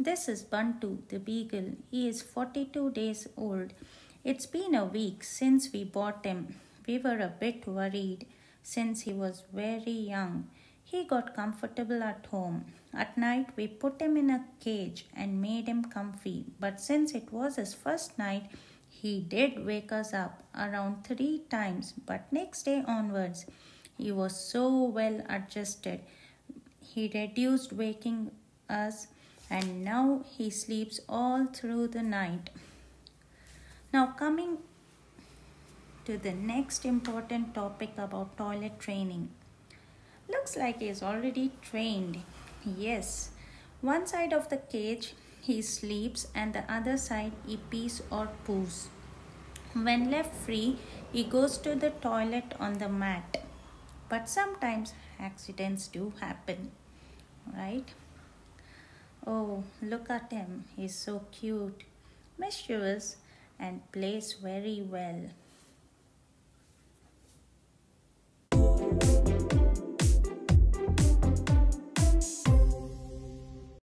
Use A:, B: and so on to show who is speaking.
A: This is Bantu, the beagle. He is 42 days old. It's been a week since we bought him. We were a bit worried since he was very young. He got comfortable at home. At night, we put him in a cage and made him comfy. But since it was his first night, he did wake us up around three times. But next day onwards, he was so well adjusted. He reduced waking us and now he sleeps all through the night. Now, coming to the next important topic about toilet training. Looks like he is already trained. Yes, one side of the cage he sleeps and the other side he pees or poos. When left free, he goes to the toilet on the mat. But sometimes accidents do happen, right? Oh, look at him. He's so cute, mischievous, and plays very well.